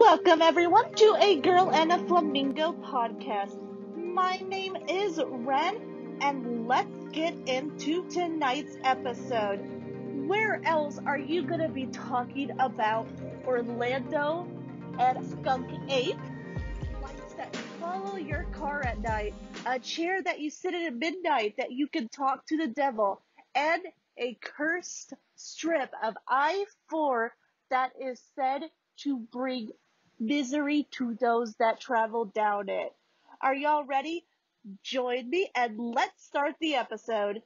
Welcome, everyone, to a Girl and a Flamingo podcast. My name is Ren, and let's get into tonight's episode. Where else are you going to be talking about Orlando and Skunk Ape? Lights that follow your car at night, a chair that you sit in at midnight that you can talk to the devil, and a cursed strip of I 4 that is said to bring misery to those that travel down it. Are y'all ready? Join me and let's start the episode.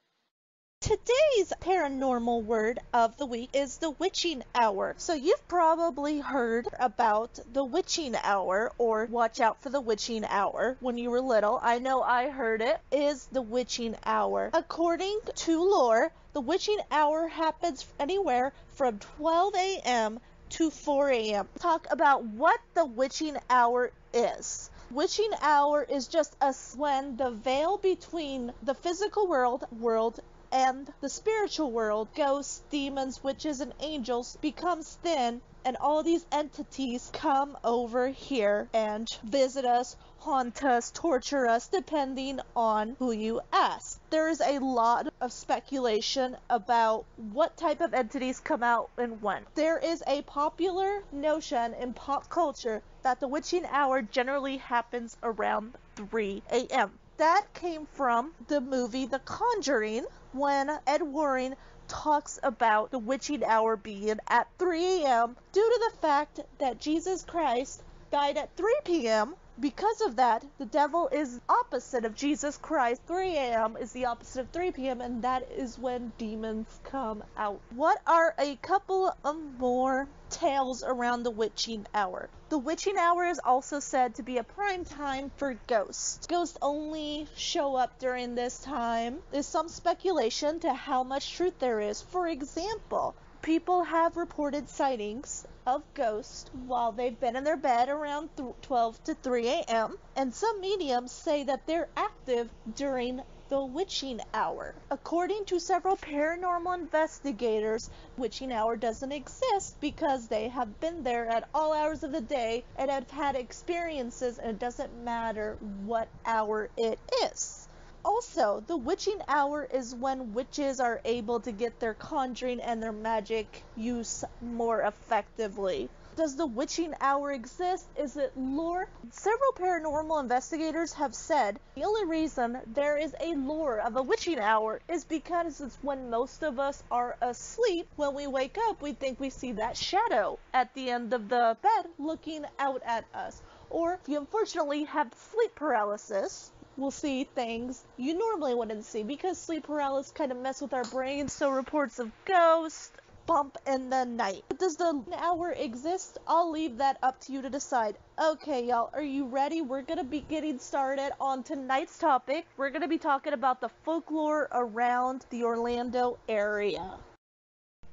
Today's paranormal word of the week is the witching hour. So you've probably heard about the witching hour or watch out for the witching hour when you were little. I know I heard it is the witching hour. According to lore, the witching hour happens anywhere from 12 a.m. to 4 a.m. Talk about what the witching hour is. Witching hour is just a when the veil between the physical world world and the spiritual world, ghosts, demons, witches, and angels, becomes thin, and all these entities come over here and visit us, haunt us, torture us, depending on who you ask. There is a lot of speculation about what type of entities come out and when. There is a popular notion in pop culture that the witching hour generally happens around 3 a.m. That came from the movie The Conjuring when Ed Warren talks about the witching hour being at 3 a.m. due to the fact that Jesus Christ died at 3 p.m. Because of that, the devil is opposite of Jesus Christ. 3 a.m. is the opposite of 3 p.m., and that is when demons come out. What are a couple of more tales around the witching hour? The witching hour is also said to be a prime time for ghosts. Ghosts only show up during this time. There's some speculation to how much truth there is. For example, people have reported sightings of ghosts while they've been in their bed around 12 to 3 a.m. And some mediums say that they're active during the witching hour. According to several paranormal investigators, witching hour doesn't exist because they have been there at all hours of the day and have had experiences and it doesn't matter what hour it is. Also, the witching hour is when witches are able to get their conjuring and their magic use more effectively. Does the witching hour exist? Is it lore? Several paranormal investigators have said the only reason there is a lore of a witching hour is because it's when most of us are asleep. When we wake up, we think we see that shadow at the end of the bed looking out at us. Or if you unfortunately have sleep paralysis, will see things you normally wouldn't see because sleep paralysis kind of mess with our brains. So reports of ghosts, bump in the night. Does the hour exist? I'll leave that up to you to decide. Okay, y'all, are you ready? We're gonna be getting started on tonight's topic. We're gonna be talking about the folklore around the Orlando area.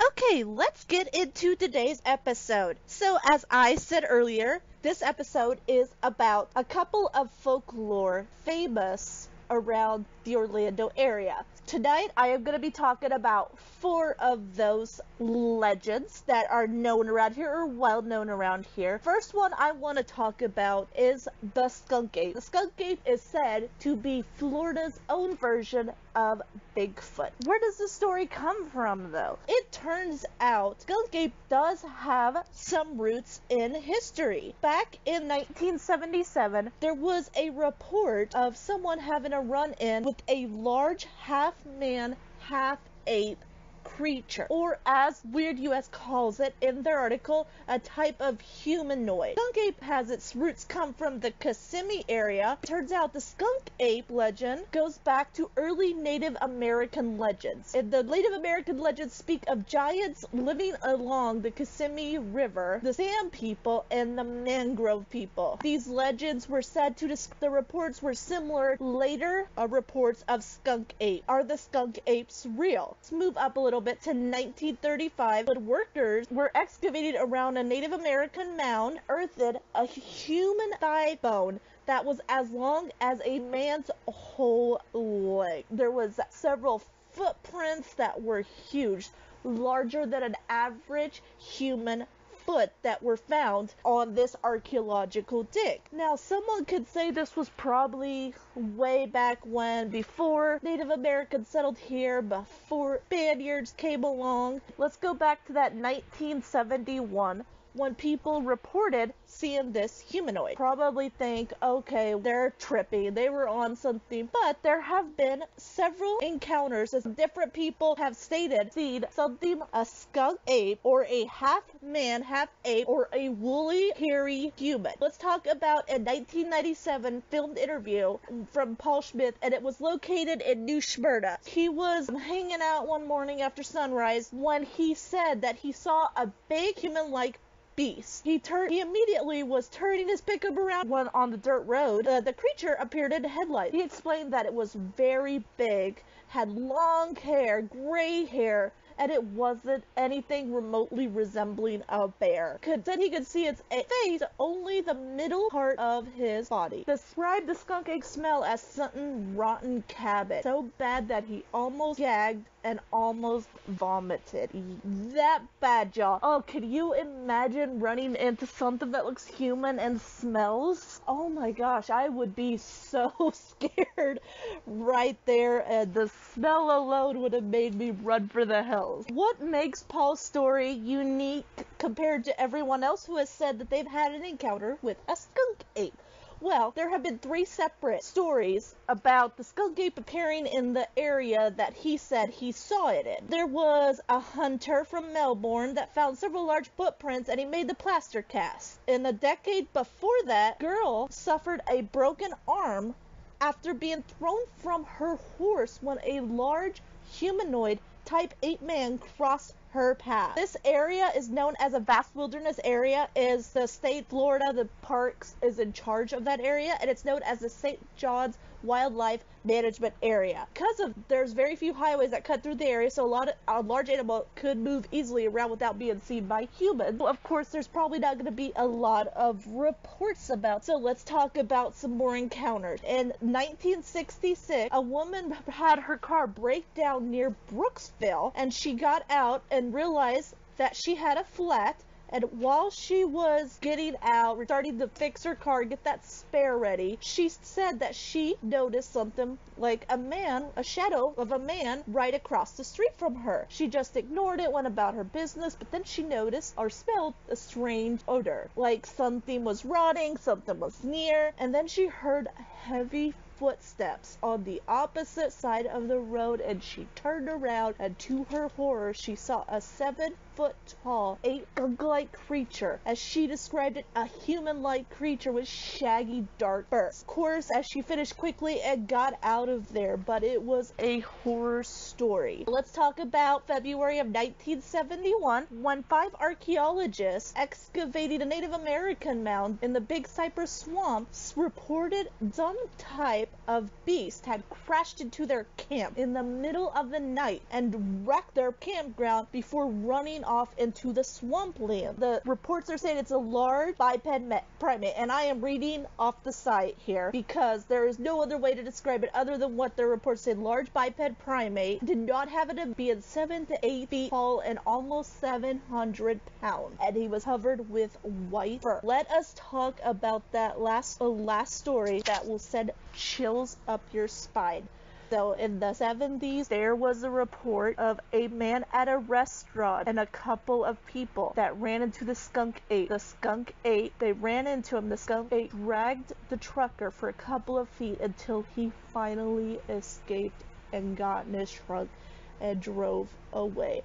Okay, let's get into today's episode. So, as I said earlier, this episode is about a couple of folklore famous around the Orlando area. Tonight, I am going to be talking about four of those legends that are known around here or well known around here. First one I want to talk about is the Skunk Ape. The Skunk Ape is said to be Florida's own version of Bigfoot. Where does the story come from, though? It turns out Skunk Ape does have some roots in history. Back in 1977, there was a report of someone having a run in with a large half man, half ape creature, or as Weird US calls it in their article, a type of humanoid. Skunk ape has its roots come from the Kissimmee area. It Turns out the skunk ape legend goes back to early Native American legends. The Native American legends speak of giants living along the Kissimmee River, the Sand people, and the Mangrove people. These legends were said to the reports were similar later uh, reports of skunk ape. Are the skunk apes real? Let's move up a little bit to 1935 But workers were excavating around a Native American mound, earthed a human thigh bone that was as long as a man's whole leg. There was several footprints that were huge, larger than an average human foot that were found on this archaeological dig. Now, someone could say this was probably way back when, before Native Americans settled here, before Spaniards came along. Let's go back to that 1971 when people reported seeing this humanoid. Probably think, okay, they're trippy, they were on something, but there have been several encounters as different people have stated seen something a skunk ape or a half man, half ape or a woolly, hairy human. Let's talk about a 1997 filmed interview from Paul Smith, and it was located in New Smyrna. He was hanging out one morning after sunrise when he said that he saw a big human-like beast. He turned. He immediately was turning his pickup around when on the dirt road. Uh, the creature appeared in the headlights. He explained that it was very big, had long hair, gray hair, and it wasn't anything remotely resembling a bear. Could, said he could see its face, only the middle part of his body. Described the skunk ape smell as something rotten cabbage, so bad that he almost gagged and almost vomited. That bad, y'all. Oh, can you imagine running into something that looks human and smells? Oh my gosh, I would be so scared right there, and the smell alone would have made me run for the hills. What makes Paul's story unique compared to everyone else who has said that they've had an encounter with a skunk ape? Well, there have been three separate stories about the skunk ape appearing in the area that he said he saw it in. There was a hunter from Melbourne that found several large footprints and he made the plaster cast. In a decade before that, girl suffered a broken arm after being thrown from her horse when a large humanoid type ape man crossed her path. This area is known as a vast wilderness area. Is the state Florida, the parks is in charge of that area, and it's known as the St. John's Wildlife Management Area. Because of there's very few highways that cut through the area, so a lot of a large animal could move easily around without being seen by humans. Of course, there's probably not going to be a lot of reports about. So let's talk about some more encounters. In 1966, a woman had her car break down near Brooksville, and she got out and realized that she had a flat and while she was getting out, starting to fix her car, get that spare ready, she said that she noticed something like a man, a shadow of a man right across the street from her. She just ignored it, went about her business, but then she noticed or smelled a strange odor. Like something was rotting, something was near, and then she heard heavy footsteps on the opposite side of the road and she turned around and to her horror she saw a seven foot tall, ape like creature. As she described it, a human like creature with shaggy dark fur. Of course, as she finished quickly and got out of there, but it was a horror story. Let's talk about February of 1971 when five archaeologists excavating a Native American mound in the Big Cypress Swamp reported some type of beast had crashed into their camp in the middle of the night and wrecked their campground before running off into the swampland. The reports are saying it's a large biped primate, and I am reading off the site here because there is no other way to describe it other than what the reports say. Large biped primate did not have it to be at seven to eight feet tall and almost 700 pounds, and he was covered with white fur. Let us talk about that last uh, last story that will send chills up your spine. So in the 70s, there was a report of a man at a restaurant and a couple of people that ran into the skunk ape. The skunk ape, they ran into him. The skunk ape dragged the trucker for a couple of feet until he finally escaped and got in his truck and drove away.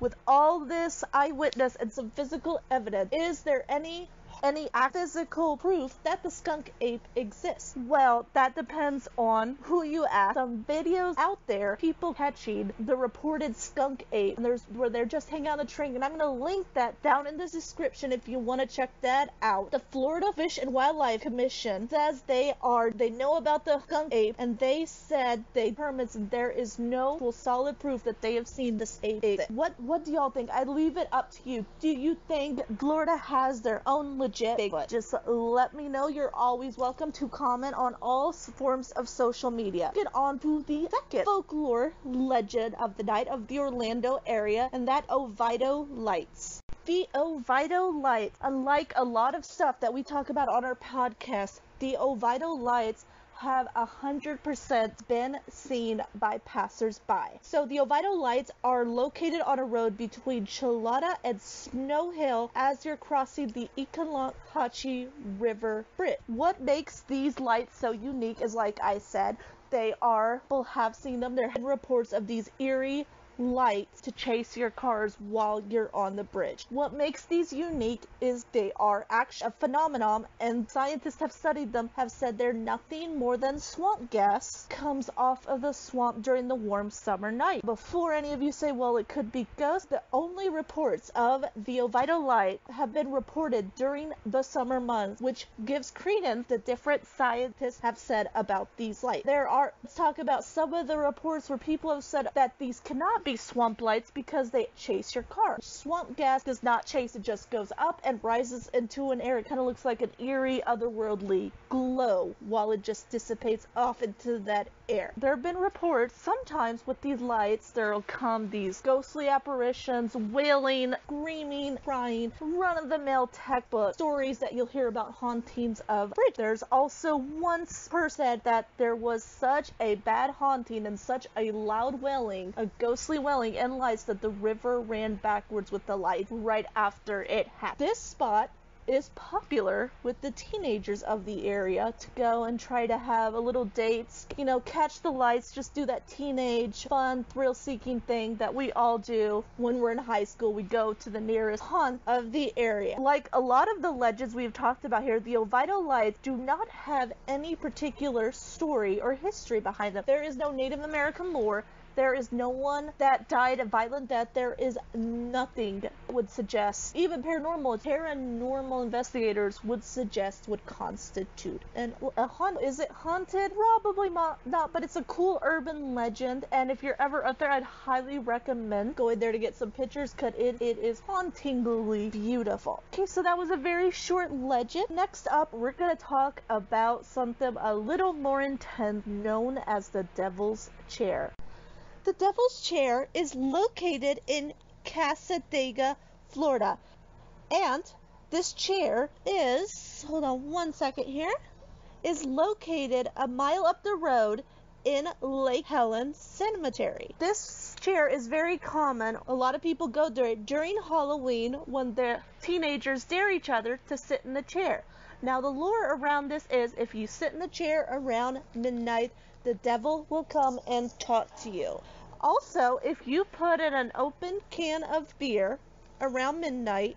With all this eyewitness and some physical evidence, is there any any physical proof that the skunk ape exists? Well, that depends on who you ask. Some videos out there, people catching the reported skunk ape, and there's where they're just hanging on the tree, and I'm gonna link that down in the description if you want to check that out. The Florida Fish and Wildlife Commission says they are they know about the skunk ape, and they said they permits there is no solid proof that they have seen this ape. What what do y'all think? I leave it up to you. Do you think Florida has their own legit Bigfoot? Just let me know. You're always welcome to comment on all forms of social media. Get on to the second folklore legend of the night of the Orlando area, and that Oviedo Lights. The Oviedo Lights, unlike a lot of stuff that we talk about on our podcast, the Oviedo Lights have 100% been seen by passersby. So the Oviedo Lights are located on a road between Chuluota and Snow Hill as you're crossing the Econlockhatchee River Bridge. What makes these lights so unique is like I said, they are, people have seen them, there been reports of these eerie lights to chase your cars while you're on the bridge. What makes these unique is they are actually a phenomenon and scientists have studied them have said they're nothing more than swamp gas comes off of the swamp during the warm summer night. Before any of you say, well, it could be ghosts, the only reports of the Oviedo light have been reported during the summer months, which gives credence to different scientists have said about these lights. There are, let's talk about some of the reports where people have said that these cannot be swamp lights because they chase your car. Swamp gas does not chase, it just goes up and rises into an air. It kind of looks like an eerie, otherworldly glow while it just dissipates off into that air. There have been reports sometimes with these lights, there'll come these ghostly apparitions, wailing, screaming, crying, run of the mill textbook stories that you'll hear about hauntings of bridge. There's also once person said that there was such a bad haunting and such a loud wailing, a ghostly welling and lights that the river ran backwards with the light right after it happened. This spot is popular with the teenagers of the area to go and try to have a little dates, you know, catch the lights, just do that teenage fun, thrill seeking thing that we all do when we're in high school. We go to the nearest haunt of the area. Like a lot of the legends we've talked about here, the Oviedo Lights do not have any particular story or history behind them. There is no Native American lore. There is no one that died a violent death. There is nothing would suggest, even paranormal, paranormal investigators would suggest would constitute an a haunt. Is it haunted? Probably not, but it's a cool urban legend. And if you're ever up there, I'd highly recommend going there to get some pictures because it, it is hauntingly beautiful. Okay, so that was a very short legend. Next up, we're going to talk about something a little more intense known as the Devil's Chair. The Devil's Chair is located in Cassadaga, Florida. And this chair is, hold on one second here, is located a mile up the road in Lake Helen Cemetery. This chair is very common. A lot of people go there during Halloween when the teenagers dare each other to sit in the chair. Now, the lore around this is if you sit in the chair around midnight, the devil will come and talk to you. Also, if you put in an open can of beer around midnight,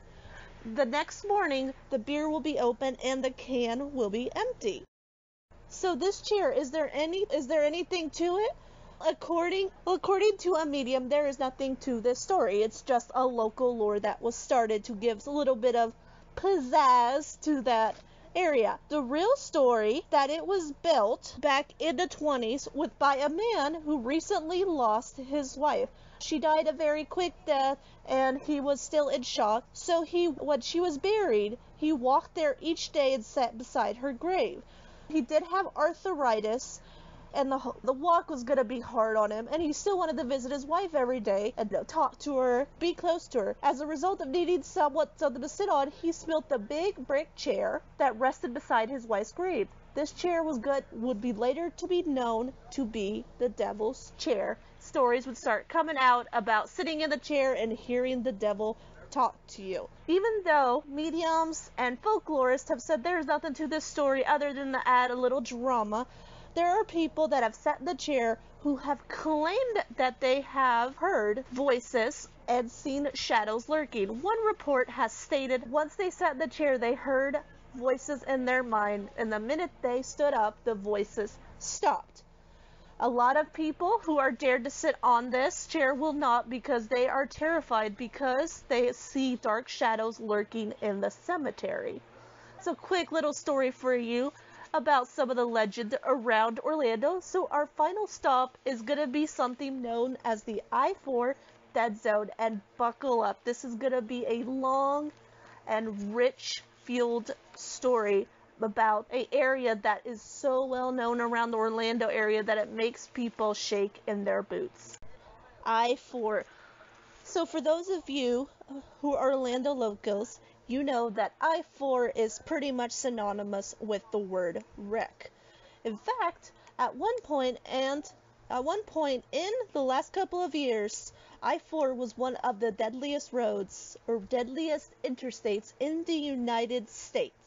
the next morning the beer will be open and the can will be empty. So this chair, is there any is there anything to it? According according to a medium, there is nothing to this story. It's just a local lore that was started to give a little bit of pizzazz to that area. The real story that it was built back in the 20s with by a man who recently lost his wife. She died a very quick death and he was still in shock. So he when she was buried, he walked there each day and sat beside her grave. He did have arthritis and the the walk was gonna be hard on him, and he still wanted to visit his wife every day and talk to her, be close to her. As a result of needing somewhat something to sit on, he built the big brick chair that rested beside his wife's grave. This chair was good would be later to be known to be the devil's chair. Stories would start coming out about sitting in the chair and hearing the devil talk to you. Even though mediums and folklorists have said there's nothing to this story other than to add a little drama, there are people that have sat in the chair who have claimed that they have heard voices and seen shadows lurking. One report has stated once they sat in the chair, they heard voices in their mind, and the minute they stood up, the voices stopped. A lot of people who are dared to sit on this chair will not because they are terrified because they see dark shadows lurking in the cemetery. So, quick little story for you about some of the legend around Orlando. So our final stop is going to be something known as the I-4 Dead Zone. And buckle up. This is going to be a long and rich fueled story about a area that is so well known around the Orlando area that it makes people shake in their boots. I-4 so for those of you who are Orlando locals, you know that I 4 is pretty much synonymous with the word wreck. In fact, at one point and at one point in the last couple of years, I 4 was one of the deadliest roads or deadliest interstates in the United States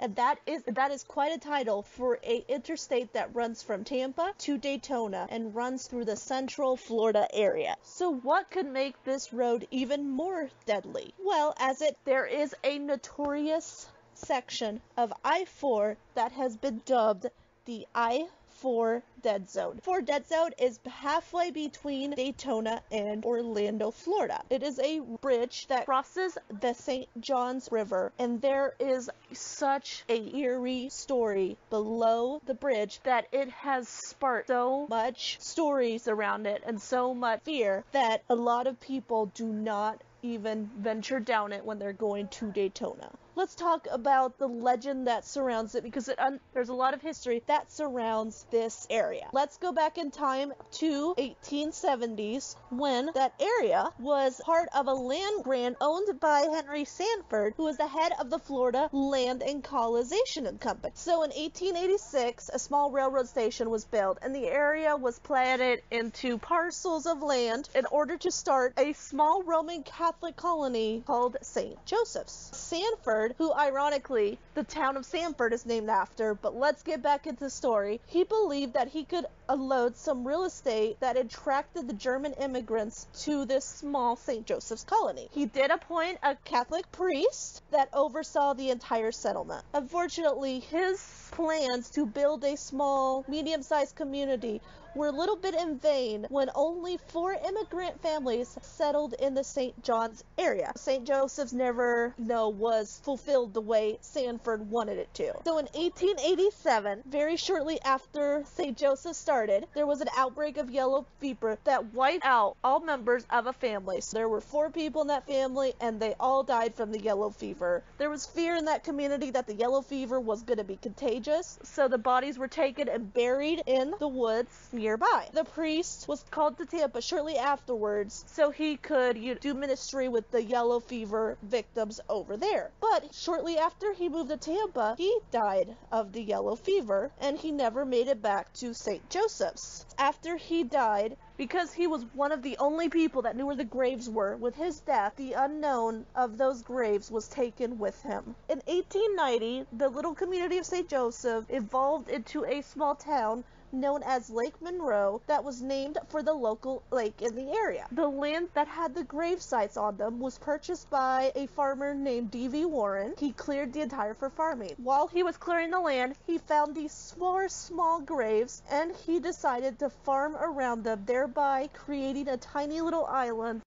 and that is that is quite a title for a interstate that runs from Tampa to Daytona and runs through the central Florida area. So what could make this road even more deadly? Well, as it there is a notorious section of I-4 that has been dubbed the I 4 Dead Zone. 4 Dead Zone is halfway between Daytona and Orlando, Florida. It is a bridge that crosses the St. Johns River, and there is such a eerie story below the bridge that it has sparked so much stories around it and so much fear that a lot of people do not even venture down it when they're going to Daytona let's talk about the legend that surrounds it because it un- there's a lot of history that surrounds this area. Let's go back in time to 1870s when that area was part of a land grant owned by Henry Sanford, who was the head of the Florida Land and Colonization Company. So in 1886, a small railroad station was built and the area was platted into parcels of land in order to start a small Roman Catholic colony called St. Joseph's. Sanford Sanford, who ironically the town of Sanford is named after, but let's get back into the story. He believed that he could unload some real estate that attracted the German immigrants to this small St. Joseph's colony. He did appoint a Catholic priest that oversaw the entire settlement. Unfortunately, his plans to build a small, medium sized community were a little bit in vain when only four immigrant families settled in the St. John's area. St. Joseph's never, no, was fulfilled the way Sanford wanted it to. So in 1887, very shortly after St. Joseph started, there was an outbreak of yellow fever that wiped out all members of a family. So there were four people in that family and they all died from the yellow fever. There was fear in that community that the yellow fever was going to be contagious, so the bodies were taken and buried in the woods nearby. The priest was called to Tampa shortly afterwards so he could you know, do ministry with the yellow fever victims over there. But shortly after he moved to Tampa, he died of the yellow fever and he never made it back to St. Joseph's. After he died, because he was one of the only people that knew where the graves were. With his death, the unknown of those graves was taken with him. In 1890, the little community of St. Joseph evolved into a small town known as Lake Monroe that was named for the local lake in the area. The land that had the grave sites on them was purchased by a farmer named D.V. Warren. He cleared the entire for farming. While he was clearing the land, he found these four small graves and he decided to farm around them, thereby creating a tiny little island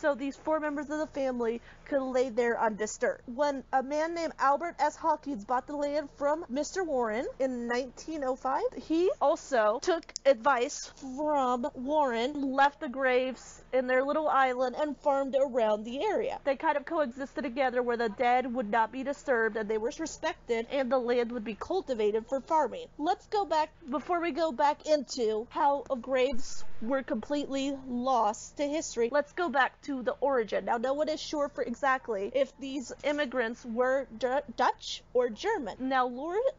so these four members of the family could lay there undisturbed. When a man named Albert S. Hawkins bought the land from Mr. Warren in 1905, he also took advice from Warren, left the graves in their little island and farmed around the area. They kind of coexisted together where the dead would not be disturbed and they were respected and the land would be cultivated for farming. Let's go back before we go back into how graves were completely lost to history. Let's go back to the origin. Now, no one is sure for exactly if these immigrants were D- Dutch or German. Now,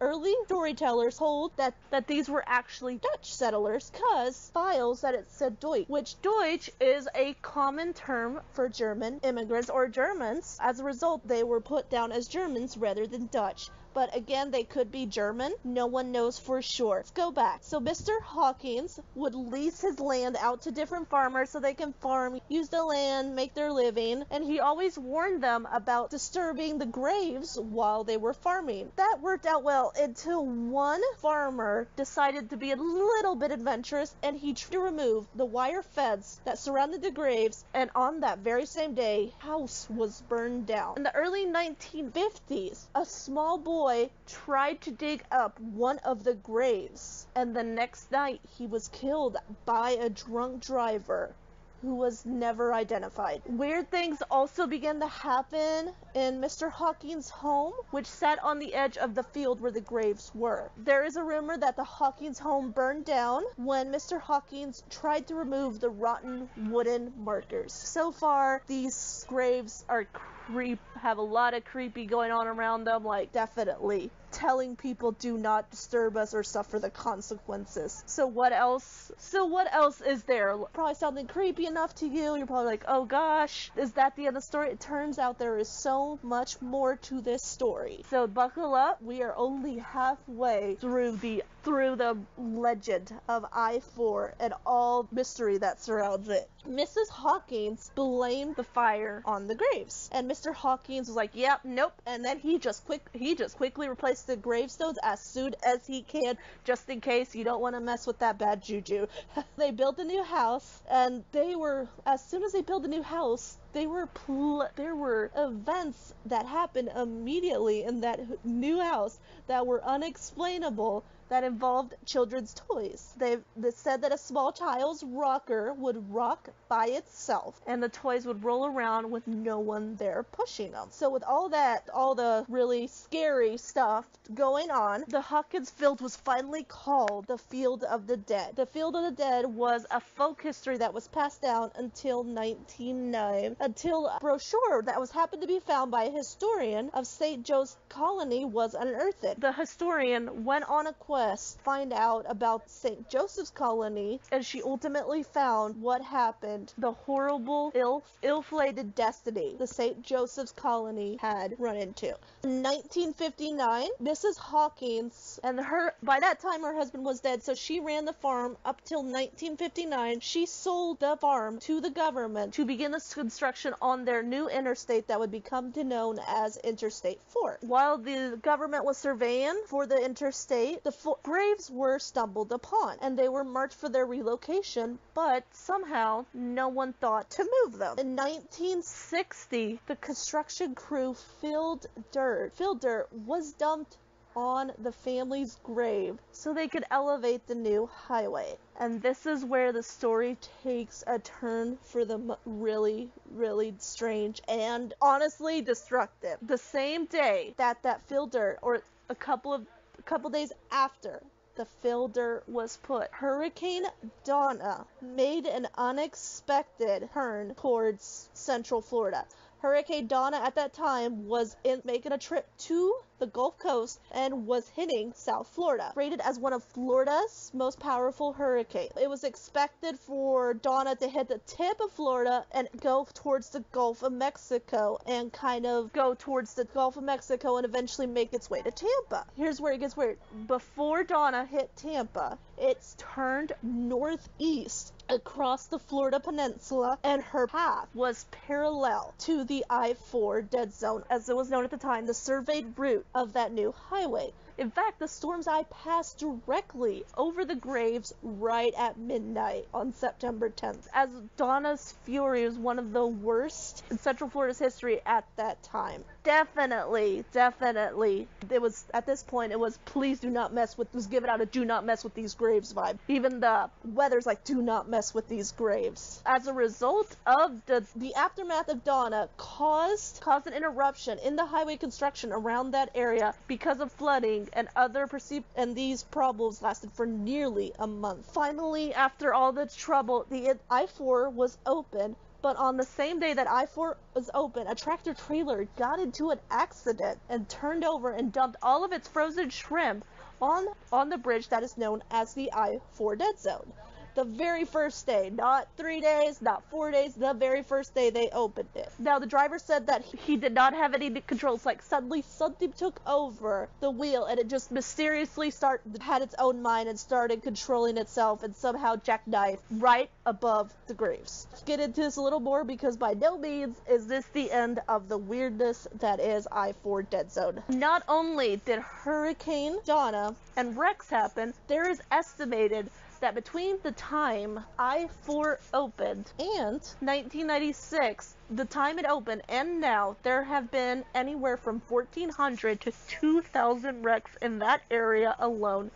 early storytellers hold that, that these were actually Dutch settlers because files that it said Deutsch, which Deutsch is a common term for German immigrants or Germans. As a result, they were put down as Germans rather than Dutch but again, they could be German. No one knows for sure. Let's go back. So Mr. Hawkins would lease his land out to different farmers so they can farm, use the land, make their living, and he always warned them about disturbing the graves while they were farming. That worked out well until one farmer decided to be a little bit adventurous and he tried to remove the wire fence that surrounded the graves and on that very same day, house was burned down. In the early 1950s, a small boy boy tried to dig up one of the graves, and the next night he was killed by a drunk driver who was never identified. Weird things also began to happen in Mr. Hawkins' home, which sat on the edge of the field where the graves were. There is a rumor that the Hawkins home burned down when Mr. Hawkins tried to remove the rotten wooden markers. So far, these graves are creep have a lot of creepy going on around them like definitely telling people do not disturb us or suffer the consequences. So what else? So what else is there? Probably something creepy enough to you. You're probably like, "Oh gosh, is that the end of the story?" It turns out there is so much more to this story. So buckle up. We are only halfway through the through the legend of I-4 and all mystery that surrounds it. Mrs. Hawkins blamed the fire on the graves, and Mr. Hawkins was like, "Yep, nope," and then he just quick he just quickly replaced the gravestones as soon as he can, just in case you don't want to mess with that bad juju. they built a new house, and they were as soon as they built the new house, they were pl- there were events that happened immediately in that new house that were unexplainable that involved children's toys. They, they said that a small child's rocker would rock by itself and the toys would roll around with no one there pushing them. So with all that, all the really scary stuff going on, the Hawkins Field was finally called the Field of the Dead. The Field of the Dead was a folk history that was passed down until 1909, until a brochure that was happened to be found by a historian of St. Joe's Colony was unearthed. The historian went on a quest to find out about St. Joseph's colony, and she ultimately found what happened the horrible, ill, ill-fated destiny the St. Joseph's colony had run into. In 1959, Mrs. Hawkins, and her by that time her husband was dead, so she ran the farm up till 1959. She sold the farm to the government to begin the construction on their new interstate that would become to known as Interstate 4. While the government was surveying for the interstate, the graves were stumbled upon and they were marked for their relocation, but somehow no one thought to move them. In 1960, the construction crew filled dirt. Filled dirt was dumped on the family's grave so they could elevate the new highway. And this is where the story takes a turn for the really, really strange and honestly destructive. The same day that that filled dirt, or a couple of a couple days after the filter was put. Hurricane Donna made an unexpected turn towards Central Florida. Hurricane Donna at that time was in making a trip to the Gulf Coast and was hitting South Florida. Rated as one of Florida's most powerful hurricanes. It was expected for Donna to hit the tip of Florida and go towards the Gulf of Mexico and kind of go towards the Gulf of Mexico and eventually make its way to Tampa. Here's where it gets weird. Before Donna hit Tampa, it's turned northeast across the Florida peninsula and her path was parallel to the I-4 dead zone as it was known at the time, the surveyed route of that new highway. In fact, the storm's eye passed directly over the graves right at midnight on September 10th, as Donna's fury was one of the worst in Central Florida's history at that time. Definitely, definitely. It was, at this point, it was please do not mess with, was given out a do not mess with these graves vibe. Even the weather's like, do not mess with these graves. As a result of the, the aftermath of Donna caused, caused an interruption in the highway construction around that area because of flooding and other perceived and these problems lasted for nearly a month. Finally, after all the trouble, the I-4 was open but on the same day that I-4 was open, a tractor trailer got into an accident and turned over and dumped all of its frozen shrimp on on the bridge that is known as the I-4 dead zone the very first day, not three days, not four days, the very first day they opened it. Now, the driver said that he did not have any controls. Like, suddenly something took over the wheel and it just mysteriously start had its own mind and started controlling itself and somehow jackknifed right above the graves. Let's get into this a little more because by no means is this the end of the weirdness that is I-4 Dead Zone. Not only did Hurricane Donna and wrecks happen, there is estimated that between the time I-4 opened and 1996, the time it opened and now, there have been anywhere from 1,400 to 2,000 wrecks in that area alone,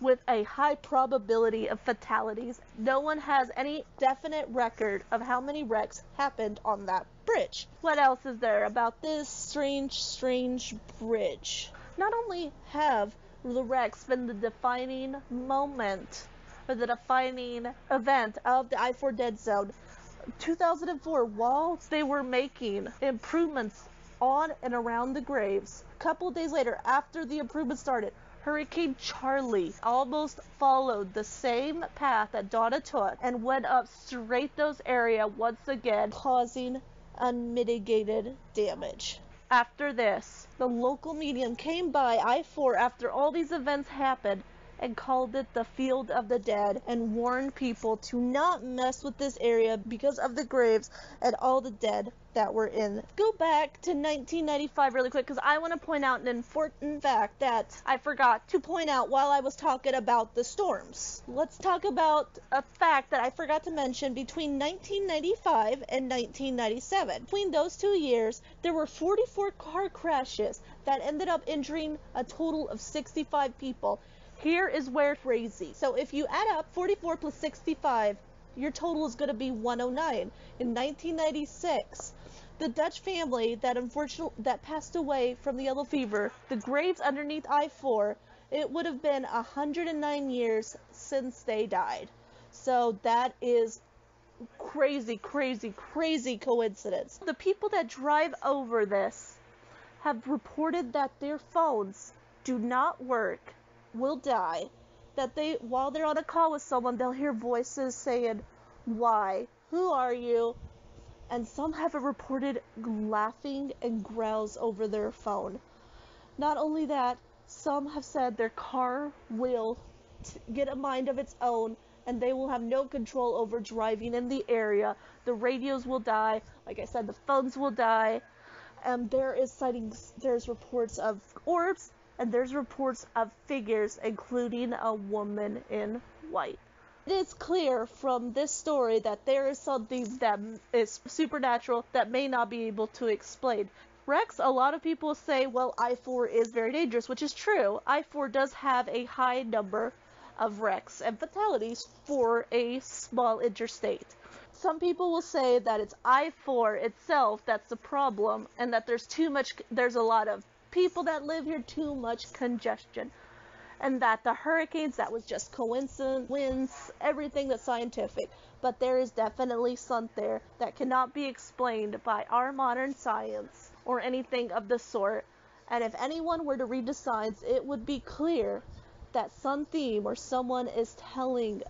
with a high probability of fatalities. No one has any definite record of how many wrecks happened on that bridge. What else is there about this strange, strange bridge? Not only have the wrecks been the defining moment or the defining event of the I 4 dead zone, 2004, while they were making improvements on and around the graves, a couple days later, after the improvements started, Hurricane Charley almost followed the same path that Donna took and went up straight those area once again, causing unmitigated damage. After this, the local medium came by I 4 after all these events happened and called it the Field of the Dead and warned people to not mess with this area because of the graves and all the dead that were in. Go back to 1995 really quick because I want to point out an important fact that I forgot to point out while I was talking about the storms. Let's talk about a fact that I forgot to mention between 1995 and 1997. Between those two years, there were 44 car crashes that ended up injuring a total of 65 people. Here is where crazy. So if you add up 44 plus 65, your total is going to be 109. In 1996, the Dutch family that unfortunately that passed away from the yellow fever, the graves underneath I-4, it would have been 109 years since they died. So that is crazy, crazy, crazy coincidence. The people that drive over this have reported that their phones do not work will die, that they, while they're on a call with someone, they'll hear voices saying, Why? Who are you? And some have reported laughing and growls over their phone. Not only that, some have said their car will t- get a mind of its own and they will have no control over driving in the area. The radios will die. Like I said, the phones will die. And there is sightings, there's reports of orbs and there's reports of figures, including a woman in white. It is clear from this story that there is something that is supernatural that may not be able to explain. Wrecks, a lot of people say, well, I 4 is very dangerous, which is true. I 4 does have a high number of wrecks and fatalities for a small interstate. Some people will say that it's I 4 itself that's the problem and that there's too much, there's a lot of people that live here too much congestion. And that the hurricanes, that was just coincidence, winds, everything that's scientific. But there is definitely something there that cannot be explained by our modern science or anything of the sort. And if anyone were to read the signs, it would be clear that some theme or someone is telling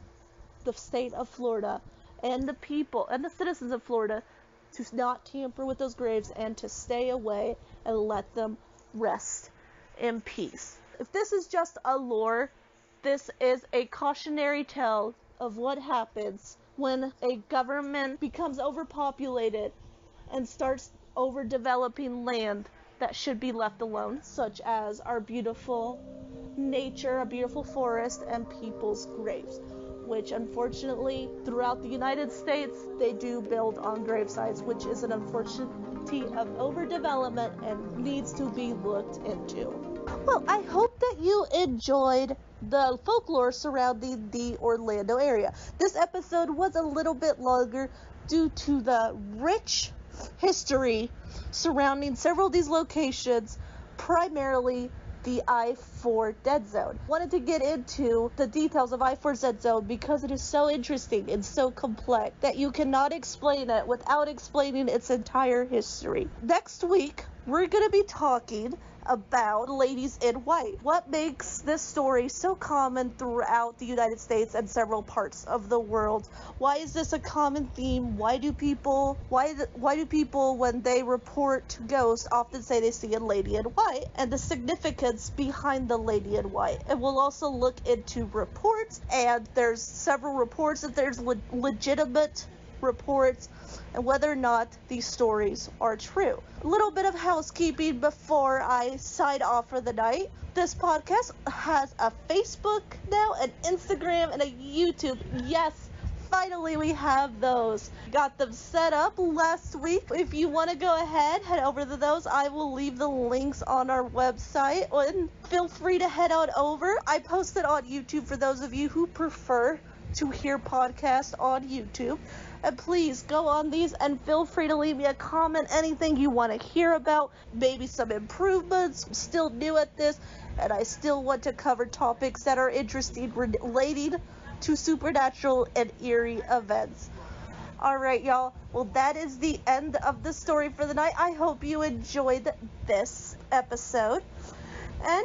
the state of Florida and the people and the citizens of Florida to not tamper with those graves and to stay away and let them rest in peace. If this is just a lore, this is a cautionary tale of what happens when a government becomes overpopulated and starts overdeveloping land that should be left alone, such as our beautiful nature, a beautiful forest, and people's graves, which unfortunately throughout the United States they do build on grave sites, which is an unfortunate of overdevelopment and needs to be looked into. Well, I hope that you enjoyed the folklore surrounding the Orlando area. This episode was a little bit longer due to the rich history surrounding several of these locations, primarily the I-4 dead zone. Wanted to get into the details of I-4 dead zone because it is so interesting and so complex that you cannot explain it without explaining its entire history. Next week, we're going to be talking about ladies in white. What makes this story so common throughout the United States and several parts of the world? Why is this a common theme? Why do people why why do people when they report ghosts often say they see a lady in white and the significance behind the lady in white? And we'll also look into reports and there's several reports that there's le- legitimate reports and whether or not these stories are true. A little bit of housekeeping before I sign off for the night. This podcast has a Facebook now, an Instagram, and a YouTube. Yes, finally we have those. Got them set up last week. If you want to go ahead, head over to those. I will leave the links on our website and feel free to head on over. I posted on YouTube for those of you who prefer to hear podcasts on YouTube. And please go on these and feel free to leave me a comment, anything you want to hear about, maybe some improvements. I'm still new at this, and I still want to cover topics that are interesting related to supernatural and eerie events. All right, y'all. Well, that is the end of the story for the night. I hope you enjoyed this episode. And